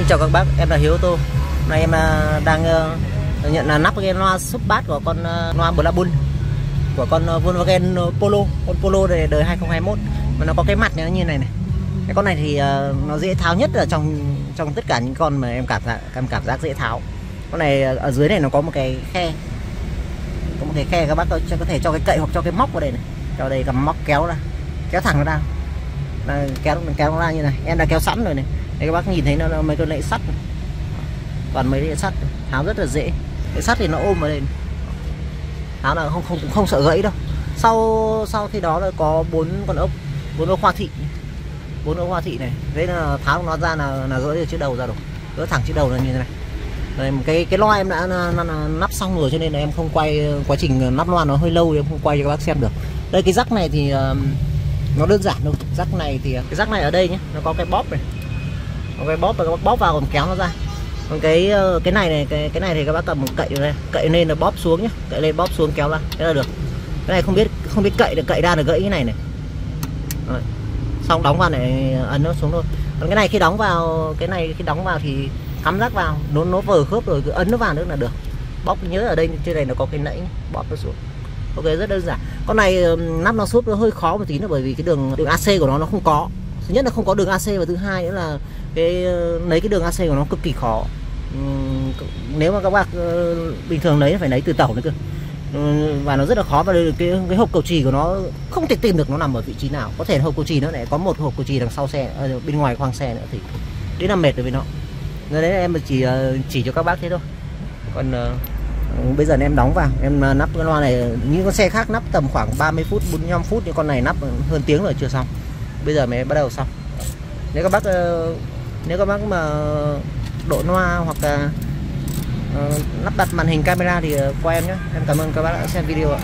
Xin chào các bác, em là Hiếu tô. Hôm nay em à, đang ờ, nhận là nắp cái loa sub bass của con ờ, loa Blabun của con ờ, Volkswagen Polo, con Polo đời đời 2021 mà nó có cái mặt như như này này. Cái con này thì nó dễ tháo nhất ở trong trong tất cả những con mà em cảm giác em cảm giác dễ tháo. Con này ở dưới này nó có một cái khe. Có một cái khe các bác có, có thể cho cái cậy hoặc cho cái móc vào đây này. Cho đây cầm móc kéo ra. Kéo thẳng nó ra. Là kéo kéo nó ra như này. Em đã kéo sẵn rồi này đây các bác nhìn thấy nó, nó mấy con lệ sắt toàn còn mấy cái sắt tháo rất là dễ. Cái sắt thì nó ôm vào đây tháo là không không cũng không sợ gãy đâu. Sau sau khi đó là có bốn con ốc bốn ốc hoa thị. Bốn ốc hoa thị này. Thế là tháo nó ra là là gỡ được chiếc đầu ra rồi. Gỡ thẳng chiếc đầu là như thế này. Đây, cái cái loa em đã nắp xong rồi cho nên là em không quay quá trình nắp loa nó hơi lâu em không quay cho các bác xem được. Đây cái rắc này thì ờ, nó đơn giản thôi. Rắc này thì cái rắc này ở đây nhé nó có cái bóp này có cái bóp và bóp vào còn kéo nó ra. Còn cái ờ, cái này này, cái cái này thì các bác cầm một cậy này cậy lên là bóp xuống nhé cậy lên, bóp xuống, kéo ra. Thế là được. Cái này không biết không biết cậy được, cậy ra được gãy cái này này. Rồi. xong đóng vào này, ấn nó xuống thôi. Còn cái này khi đóng vào, cái này khi đóng vào thì cắm rác vào nó nó vừa khớp rồi cứ ấn nó vào nữa là được. Bóp, nhớ ở đây, trên này nó có cái nẫy bóp nó xuống. Ok, rất đơn giản. Con này nắp nó súp nó hơi khó một tí nữa bởi vì cái đường đường AC của nó nó không có thứ nhất là không có đường AC và thứ hai nữa là cái ờ, lấy cái đường AC của nó cực kỳ khó. Nếu mà các bác ờ, bình thường lấy phải lấy từ tàu nữa cơ. Ờ, và nó rất là khó và cái cái hộp cầu trì của nó không thể tìm được nó nằm ở vị trí nào. Có thể hộp cầu trì nó lại có một hộp cầu trì đằng sau xe ở bên ngoài khoang xe nữa thì đấy là mệt rồi với nó nên đấy, em chỉ chỉ cho các bác thế thôi. Còn bây giờ em đóng vào, em nắp cái loa này. Những con xe khác nắp tầm khoảng 30 phút 45 phút, nhưng con này nắp hơn tiếng rồi, chưa xong bây giờ mới bắt đầu xong. Nếu các bác ờ, nếu các bác mà độ loa hoặc là ờ, lắp đặt màn hình camera thì ờ, qua em nhé. Em cảm ơn các bác đã xem video ạ.